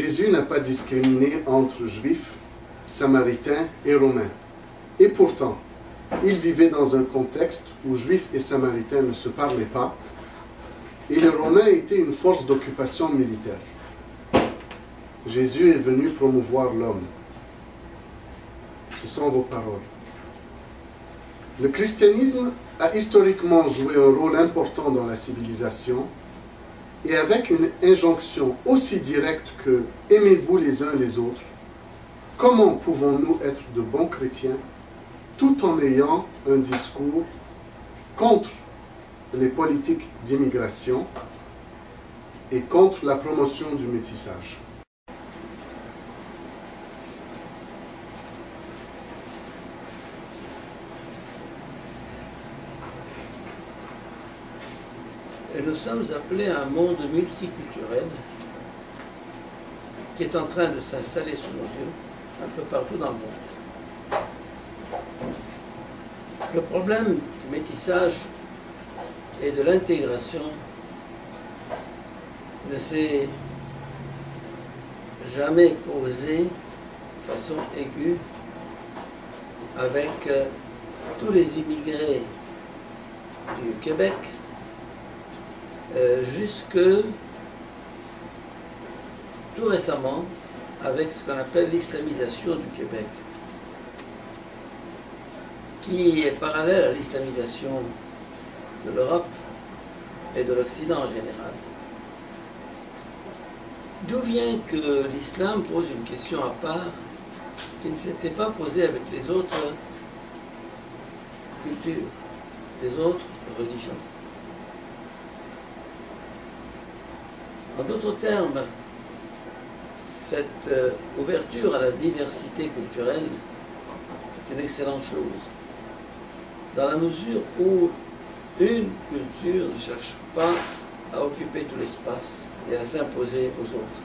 Jésus n'a pas discriminé entre juifs, samaritains et romains. Et pourtant, il vivait dans un contexte où juifs et samaritains ne se parlaient pas, et les Romains étaient une force d'occupation militaire. Jésus est venu promouvoir l'homme. Ce sont vos paroles. Le christianisme a historiquement joué un rôle important dans la civilisation et avec une injonction aussi directe que aimez-vous les uns les autres, comment pouvons-nous être de bons chrétiens tout en ayant un discours contre les politiques d'immigration et contre la promotion du métissage? Nous sommes appelés à un monde multiculturel qui est en train de s'installer sous nos yeux un peu partout dans le monde. Le problème du métissage et de l'intégration ne s'est jamais posé de façon aiguë avec euh, tous les immigrés du Québec euh, jusque tout récemment avec ce qu'on appelle l'islamisation du Québec, qui est parallèle à l'islamisation de l'Europe et de l'Occident en général. D'où vient que l'islam pose une question à part qui ne s'était pas posée avec les autres cultures, les autres religions? En d'autres termes, cette euh, ouverture à la diversité culturelle est une excellente chose, dans la mesure où une culture ne cherche pas à occuper tout l'espace et à s'imposer aux autres.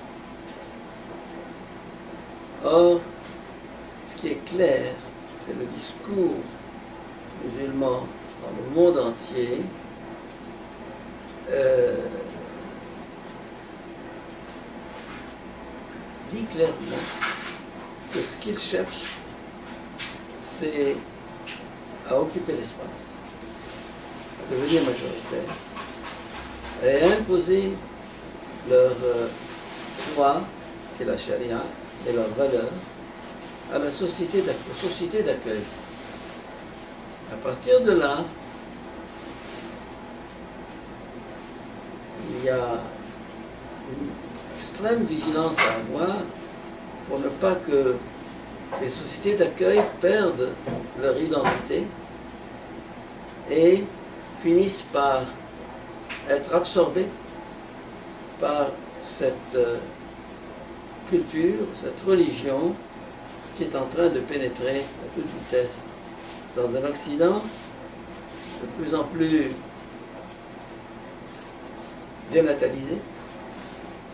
Or, ce qui est clair, c'est le discours musulman dans le monde entier euh, dit clairement que ce qu'il cherche, c'est à occuper l'espace, à devenir majoritaire, et à imposer leur euh, droit, qui est la charia, et leurs valeurs, à la société d'accueil. À partir de là, il y a extrême vigilance à avoir pour ne pas que les sociétés d'accueil perdent leur identité et finissent par être absorbées par cette euh, culture, cette religion qui est en train de pénétrer à toute vitesse dans un Occident de plus en plus dénatalisé,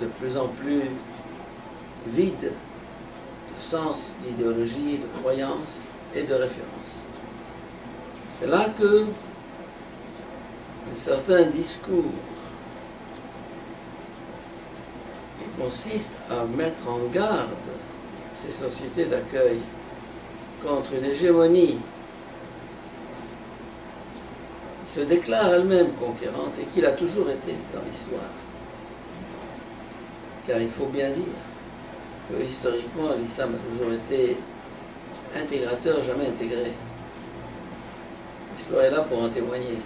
de plus en plus vide de sens, d'idéologie, de croyance et de référence. C'est là que un certain discours qui consiste à mettre en garde ces sociétés d'accueil contre une hégémonie qui se déclare elle-même conquérante et qui l'a toujours été dans l'histoire car il faut bien dire que historiquement l'islam a toujours été intégrateur, jamais intégré. L'histoire est là pour en témoigner.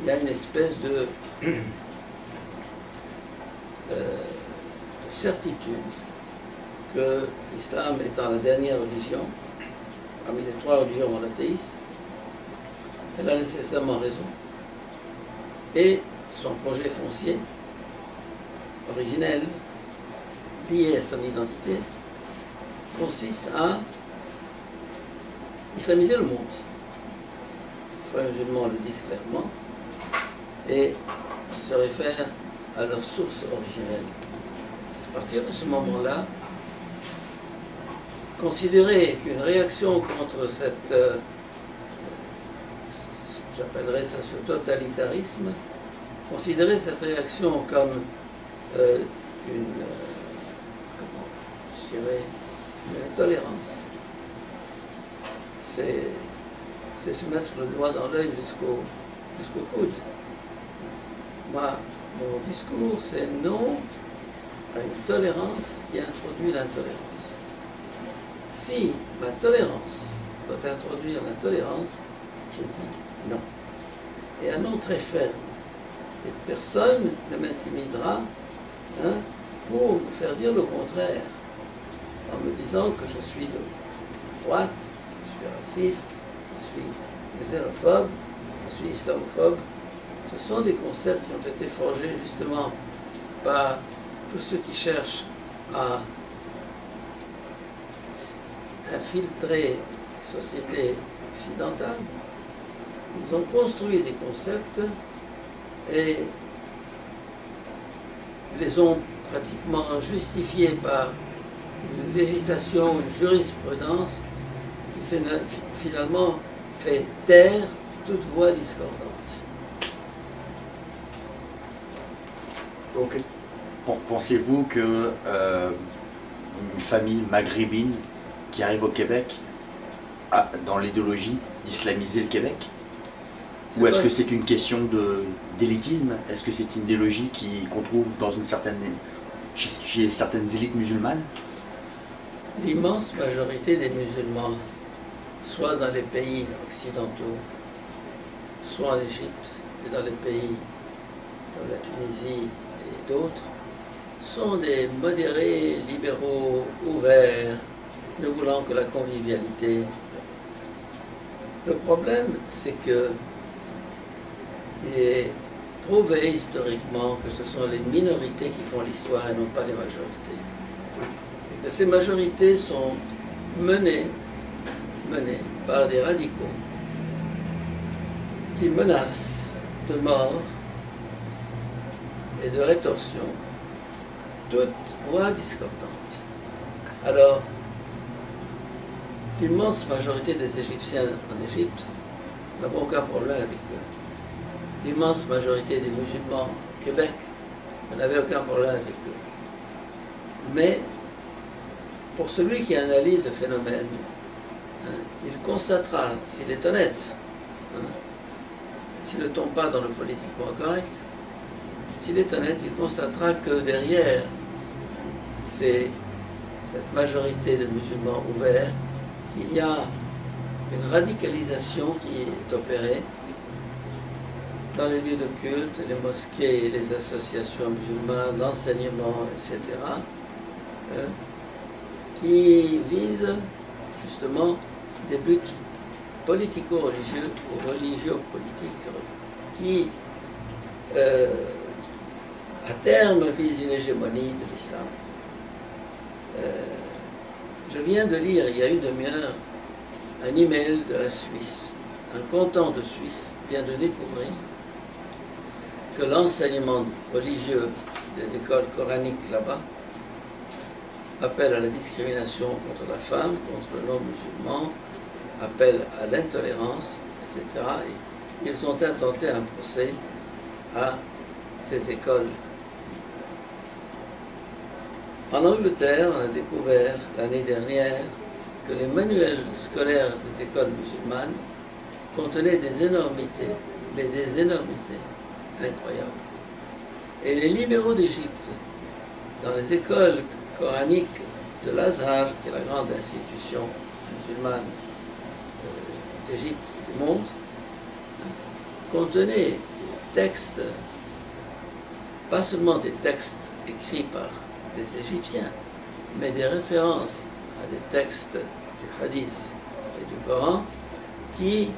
Il y a une espèce de, euh, certitude que l'islam étant la dernière religion, parmi les trois religions monothéistes, elle a nécessairement raison. Et son projet foncier, originelle, liée à son identité, consiste à islamiser le monde. Les musulmans le disent clairement, et se réfèrent à leur source originelle. À partir de ce moment-là, considérer qu'une réaction contre cette, euh, j'appellerais ça ce totalitarisme, considérer cette réaction comme euh, une comment je dirais, l'intolérance. C'est, c'est se mettre le doigt dans l'œil jusqu'au, jusqu'au coude. Moi, mon discours, c'est non à une tolérance qui introduit l'intolérance. Si ma tolérance doit introduire l'intolérance, je dis non. Et un non très ferme. Et personne ne m'intimidera hein, pour me faire dire le contraire, en me disant que je suis de droite, je suis raciste, je suis xénophobe, je suis islamophobe. Ce sont des concepts qui ont été forgés justement par tous ceux qui cherchent à infiltrer les sociétés occidentales. Ils ont construit des concepts et les ont pratiquement justifiés par une législation, une jurisprudence qui finalement fait taire toute voix discordante. Pensez-vous que euh, une famille maghrébine qui arrive au Québec a, dans l'idéologie d'islamiser le Québec? Ou est-ce que c'est une question d'élitisme? Est-ce que c'est une idéologie qu'on trouve dans une certaine, chez, certaines élites musulmanes? L'immense majorité des musulmans, soit dans les pays occidentaux, soit en Égypte et dans les pays comme la Tunisie et d'autres, sont des modérés, libéraux, ouverts, ne voulant que la convivialité. Le problème, c'est que est prouvé historiquement que ce sont les minorités qui font l'histoire et non pas les majorités. Et que ces majorités sont menées, menées par des radicaux qui menacent de mort et de rétorsion toute voix discordante. Alors, l'immense majorité des Égyptiens en Égypte n'avons aucun problème avec eux. L'immense majorité des musulmans au Québec n'avaient aucun problème avec eux. Mais pour celui qui analyse le phénomène, hein, il constatera, s'il est honnête, hein, s'il ne tombe pas dans le politiquement correct, s'il est honnête, il constatera que derrière cette majorité de musulmans ouverts, qu'il y a une radicalisation qui est opérée dans les lieux de culte, les mosquées, les associations musulmanes, l'enseignement, etc., hein, qui vise justement des buts politico-religieux ou religieux-politiques qui, euh, à terme, visent une hégémonie de l'islam. Euh, je viens de lire il y a une demi-heure un email de la Suisse. Un canton de Suisse vient de découvrir que l'enseignement religieux des écoles coraniques là-bas appelle à la discrimination contre la femme, contre le non-musulman, appelle à l'intolérance, etc. Et ils ont intenté un procès à ces écoles en Angleterre, on a découvert l'année dernière que les manuels scolaires des écoles musulmanes contenaient des énormités, mais des énormités incroyables. Et les libéraux d'Égypte, dans les écoles coraniques de l'Azhar, qui est la grande institution musulmane euh, d'Égypte du monde, contenaient des textes, pas seulement des textes écrits par des Égyptiens, mais des références à des textes du Hadith et du Coran qui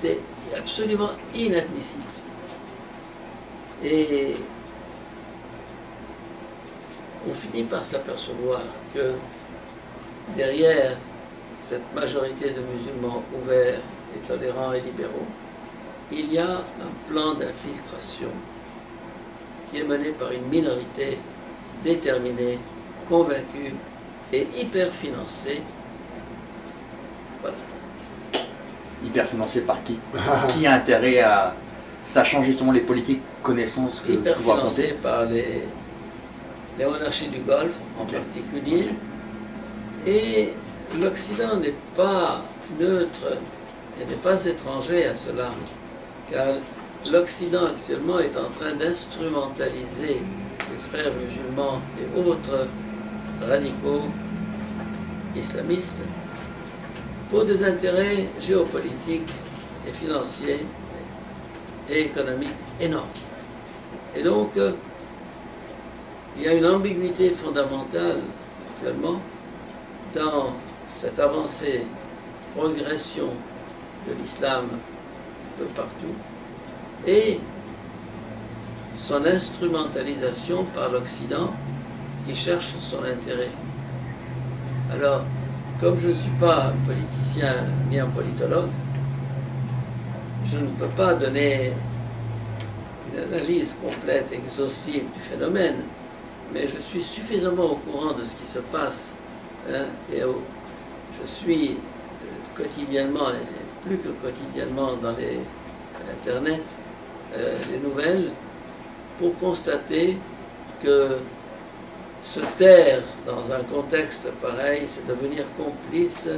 étaient absolument inadmissibles. Et on finit par s'apercevoir que derrière cette majorité de musulmans ouverts et tolérants et libéraux, il y a un plan d'infiltration qui est mené par une minorité déterminé, convaincu et hyper financé. Voilà. Hyper financé par qui? Qui a intérêt à. Sachant justement les politiques, connaissances que Hyper financé par les, les monarchies du Golfe en particulier. Et l'Occident n'est pas neutre et n'est pas étranger à cela, car l'Occident actuellement est en train d'instrumentaliser les frères musulmans et autres radicaux islamistes pour des intérêts géopolitiques et financiers et économiques énormes. Et donc, euh, il y a une ambiguïté fondamentale actuellement dans cette avancée, progression de l'islam un peu partout, et son instrumentalisation par l'Occident qui cherche son intérêt. Alors, comme je ne suis pas un politicien ni un politologue, je ne peux pas donner une analyse complète, exhaustive du phénomène, mais je suis suffisamment au courant de ce qui se passe hein, et je suis euh, quotidiennement, plus que quotidiennement dans les Internet, euh, les nouvelles, pour constater que se taire dans un contexte pareil, c'est devenir complice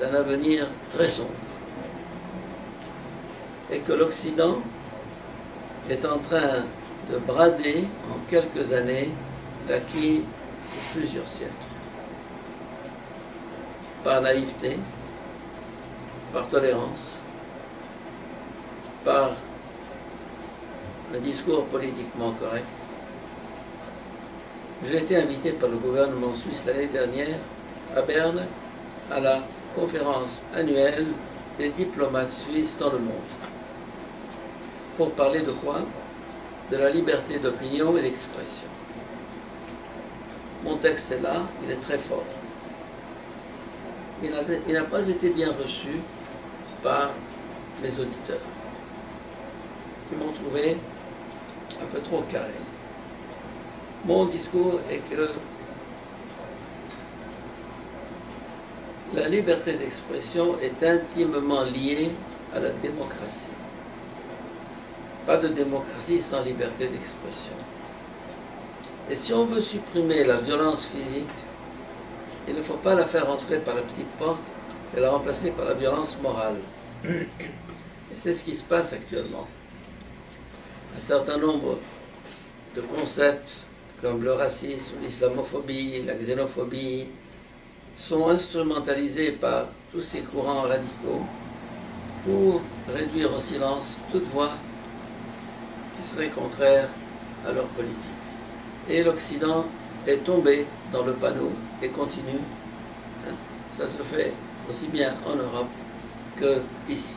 d'un avenir très sombre. Et que l'Occident est en train de brader en quelques années l'acquis de plusieurs siècles. Par naïveté, par tolérance, par un discours politiquement correct, j'ai été invité par le gouvernement suisse l'année dernière à Berne à la conférence annuelle des diplomates suisses dans le monde. Pour parler de quoi? De la liberté d'opinion et d'expression. Mon texte est là, il est très fort. Il n'a pas été bien reçu par mes auditeurs, qui m'ont trouvé un peu trop carré. Mon discours est que la liberté d'expression est intimement liée à la démocratie. Pas de démocratie sans liberté d'expression. Et si on veut supprimer la violence physique, il ne faut pas la faire entrer par la petite porte et la remplacer par la violence morale. Et c'est ce qui se passe actuellement. Un certain nombre de concepts comme le racisme, l'islamophobie, la xénophobie, sont instrumentalisés par tous ces courants radicaux pour réduire au silence toute voix qui serait contraire à leur politique. Et l'Occident est tombé dans le panneau et continue. Ça se fait aussi bien en Europe que ici.